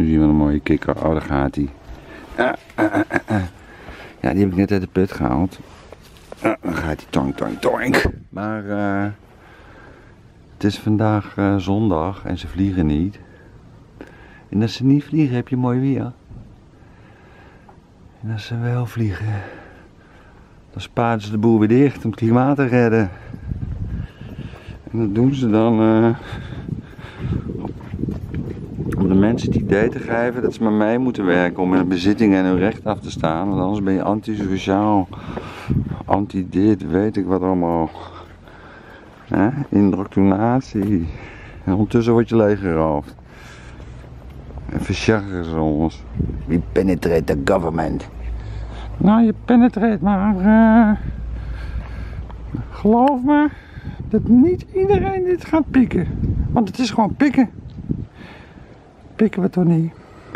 Nu zien we een mooie kikker. Oh, daar gaat hij. Ja, die heb ik net uit de put gehaald. dan gaat hij toink, toink, toink. Maar eh, het is vandaag eh, zondag en ze vliegen niet. En als ze niet vliegen heb je mooi weer. En als ze wel vliegen, dan sparen ze de boel weer dicht om het klimaat te redden. En dat doen ze dan eh, mensen idee te geven dat ze met mij moeten werken om hun bezittingen en hun recht af te staan. Want anders ben je antisociaal, anti-dit, weet ik wat allemaal. Hè? Indoctrinatie. En ondertussen word je leeggeroofd. En verjagen ze ons. We penetrate the government. Nou, je penetreert maar. eh, geloof me dat niet iedereen dit gaat pikken. Want het is gewoon pikken. Pikken we toch niet?